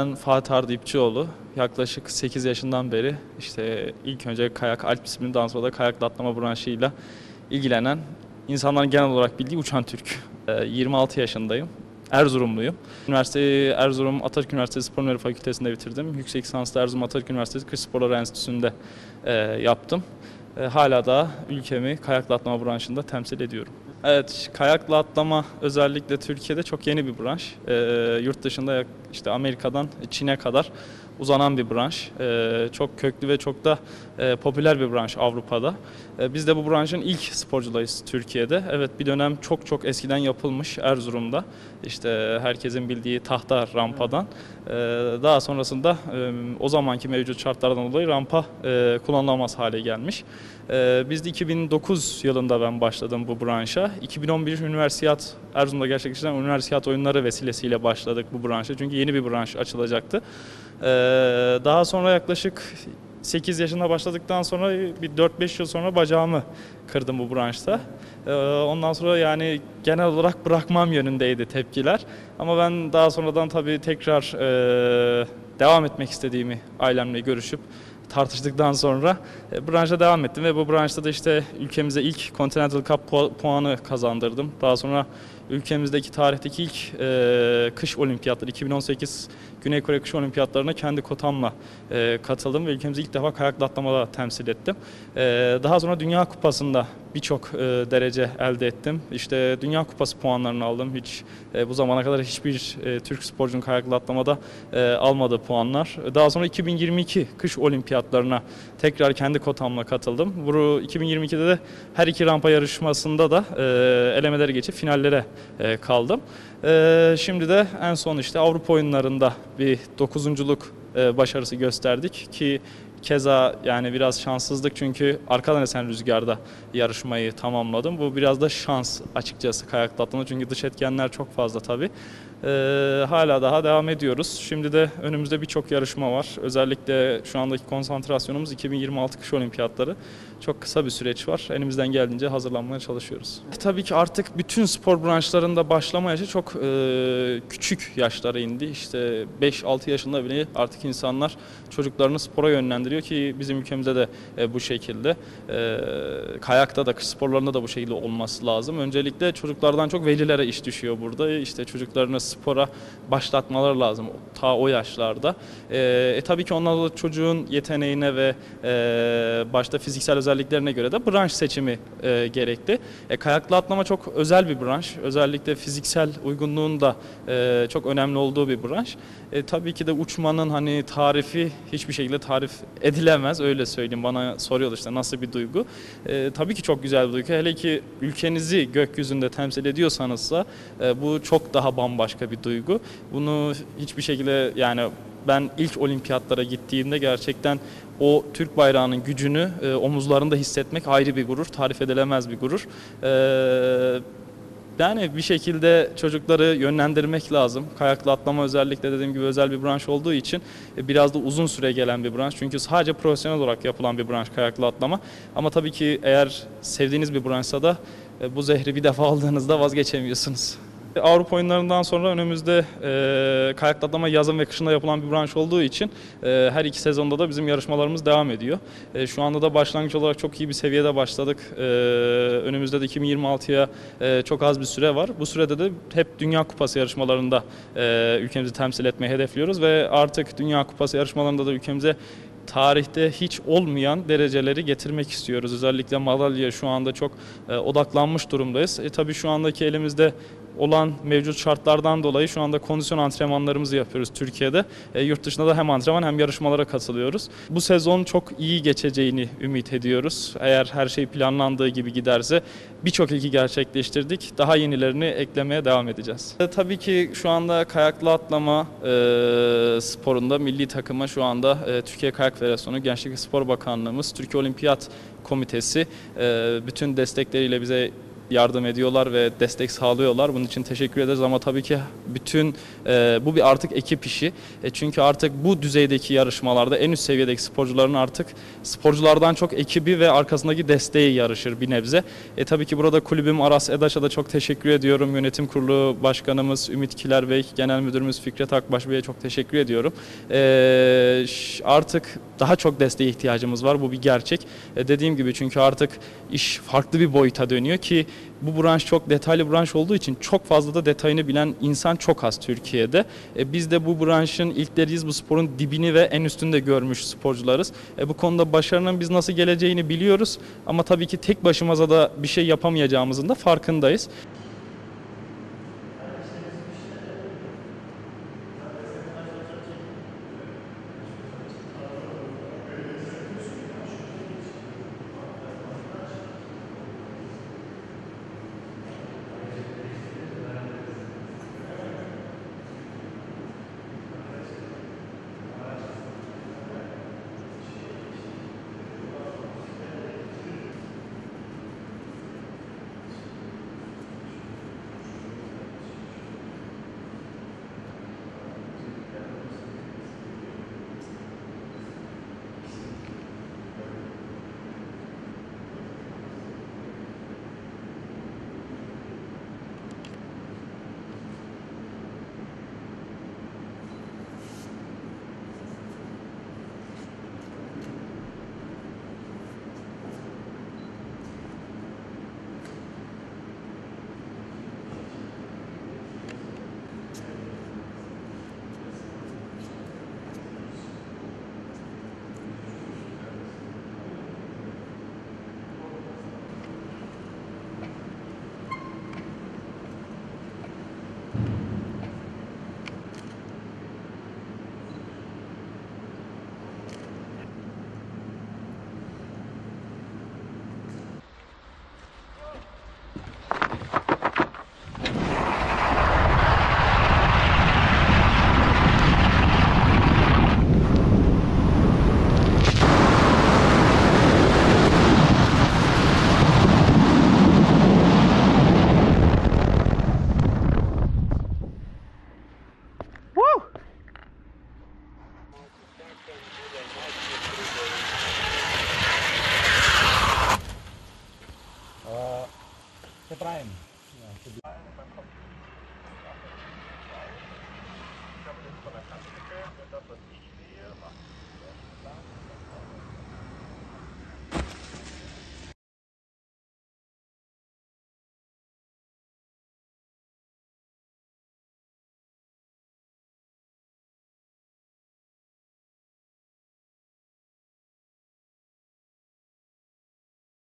Ben Fatih Arda İpçioğlu. Yaklaşık 8 yaşından beri işte ilk önce kayak, alp disiplini daha sonra da kayakla atlama branşıyla ilgilenen insanların genel olarak bildiği uçan Türk. Ee, 26 yaşındayım. Erzurumluyum. Üniversiteyi Erzurum Atatürk Üniversitesi Spor Bilimleri Fakültesi'nde bitirdim. Yüksek lisansı Erzurum Atatürk Üniversitesi Kış Sporları Enstitüsü'nde e, yaptım. E, hala da ülkemi kayakla atlama branşında temsil ediyorum. Evet, kayakla atlama özellikle Türkiye'de çok yeni bir branş. E, yurt dışında işte Amerika'dan Çin'e kadar uzanan bir branş. E, çok köklü ve çok da e, popüler bir branş Avrupa'da. E, biz de bu branşın ilk sporcularıyız Türkiye'de. Evet bir dönem çok çok eskiden yapılmış Erzurum'da. İşte herkesin bildiği tahta rampadan. E, daha sonrasında e, o zamanki mevcut şartlardan dolayı rampa e, kullanılamaz hale gelmiş. Biz de 2009 yılında ben başladım bu branşa. 2011 Üniversiyat, Erzurum'da gerçekleşen Üniversiyat oyunları vesilesiyle başladık bu branşa. Çünkü yeni bir branş açılacaktı. E, daha sonra yaklaşık 8 yaşında başladıktan sonra bir 4-5 yıl sonra bacağımı kırdım bu branşta. Ee, Ondan sonra yani genel olarak bırakmam yönündeydi tepkiler. Ama ben daha sonradan tabii tekrar e, devam etmek istediğimi ailemle görüşüp tartıştıktan sonra e, branşa devam ettim ve bu branşta da işte ülkemize ilk Continental Cup pu- puanı kazandırdım. Daha sonra ülkemizdeki tarihteki ilk e, kış olimpiyatları 2018 Güney Kore Kış Olimpiyatlarına kendi kotamla e, katıldım ve ülkemizi ilk defa kayakla atlamada temsil ettim. E, daha sonra Dünya Kupası'nda birçok e, derece elde ettim. İşte Dünya Kupası puanlarını aldım. Hiç e, bu zamana kadar hiçbir e, Türk sporcunun kayakla atlamada e, almadığı puanlar. Daha sonra 2022 kış olimpiyatlarına tekrar kendi kotamla katıldım. Bu 2022'de de her iki rampa yarışmasında da e, elemeleri geçip finallere e, kaldım. E, şimdi de en son işte Avrupa oyunlarında bir dokuzunculuk e, başarısı gösterdik ki Keza yani biraz şanssızlık çünkü arkadan esen rüzgarda yarışmayı tamamladım. Bu biraz da şans açıkçası kayakla atlama çünkü dış etkenler çok fazla tabii. Ee, hala daha devam ediyoruz. Şimdi de önümüzde birçok yarışma var. Özellikle şu andaki konsantrasyonumuz 2026 kış olimpiyatları. Çok kısa bir süreç var. Elimizden geldiğince hazırlanmaya çalışıyoruz. Tabii ki artık bütün spor branşlarında başlama yaşı çok e, küçük yaşlara indi. İşte 5-6 yaşında bile artık insanlar çocuklarını spora yönlendiriyor ki bizim ülkemizde de e, bu şekilde. E, kayakta da, kış sporlarında da bu şekilde olması lazım. Öncelikle çocuklardan çok velilere iş düşüyor burada. İşte çocuklarını spora başlatmaları lazım ta o yaşlarda. E, e, tabii ki ondan da çocuğun yeteneğine ve e, başta fiziksel özelliklerine göre de branş seçimi e, gerekli. E, kayakla atlama çok özel bir branş. Özellikle fiziksel uygunluğun da e, çok önemli olduğu bir branş. E, tabii ki de uçmanın hani tarifi hiçbir şekilde tarif edilemez öyle söyleyeyim. Bana soruyorlar işte nasıl bir duygu. E, tabii ki çok güzel bir duygu. Hele ki ülkenizi gökyüzünde temsil ediyorsanızsa e, bu çok daha bambaşka bir duygu. Bunu hiçbir şekilde yani ben ilk olimpiyatlara gittiğimde gerçekten o Türk bayrağının gücünü e, omuzlarında hissetmek ayrı bir gurur, tarif edilemez bir gurur. E, yani bir şekilde çocukları yönlendirmek lazım. Kayakla atlama özellikle dediğim gibi özel bir branş olduğu için e, biraz da uzun süre gelen bir branş. Çünkü sadece profesyonel olarak yapılan bir branş kayakla atlama. Ama tabii ki eğer sevdiğiniz bir branşsa da e, bu zehri bir defa aldığınızda vazgeçemiyorsunuz. Avrupa oyunlarından sonra önümüzde e, kayakla atlama yazın ve kışında yapılan bir branş olduğu için e, her iki sezonda da bizim yarışmalarımız devam ediyor. E, şu anda da başlangıç olarak çok iyi bir seviyede başladık. E, önümüzde de 2026'ya e, çok az bir süre var. Bu sürede de hep Dünya Kupası yarışmalarında e, ülkemizi temsil etmeyi hedefliyoruz ve artık Dünya Kupası yarışmalarında da ülkemize tarihte hiç olmayan dereceleri getirmek istiyoruz. Özellikle madalya şu anda çok e, odaklanmış durumdayız. E, tabii şu andaki elimizde olan mevcut şartlardan dolayı şu anda kondisyon antrenmanlarımızı yapıyoruz Türkiye'de. E, yurt dışında da hem antrenman hem yarışmalara katılıyoruz. Bu sezon çok iyi geçeceğini ümit ediyoruz. Eğer her şey planlandığı gibi giderse birçok ilgi gerçekleştirdik. Daha yenilerini eklemeye devam edeceğiz. E, tabii ki şu anda kayaklı atlama e, sporunda milli takıma şu anda e, Türkiye Kayak Federasyonu, Gençlik ve Spor Bakanlığımız, Türkiye Olimpiyat Komitesi e, bütün destekleriyle bize yardım ediyorlar ve destek sağlıyorlar. Bunun için teşekkür ederiz ama tabii ki bütün e, bu bir artık ekip işi. E, çünkü artık bu düzeydeki yarışmalarda en üst seviyedeki sporcuların artık sporculardan çok ekibi ve arkasındaki desteği yarışır bir nebze. E, tabii ki burada kulübüm Aras Edaş'a da çok teşekkür ediyorum. Yönetim kurulu başkanımız Ümit Kiler Bey, genel müdürümüz Fikret Akbaş Bey'e çok teşekkür ediyorum. E, artık daha çok desteğe ihtiyacımız var. Bu bir gerçek. E, dediğim gibi çünkü artık iş farklı bir boyuta dönüyor ki bu branş çok detaylı branş olduğu için çok fazla da detayını bilen insan çok az Türkiye'de. E, biz de bu branşın ilkleriyiz. Bu sporun dibini ve en üstünde görmüş sporcularız. E, bu konuda başarının biz nasıl geleceğini biliyoruz. Ama tabii ki tek başımıza da bir şey yapamayacağımızın da farkındayız.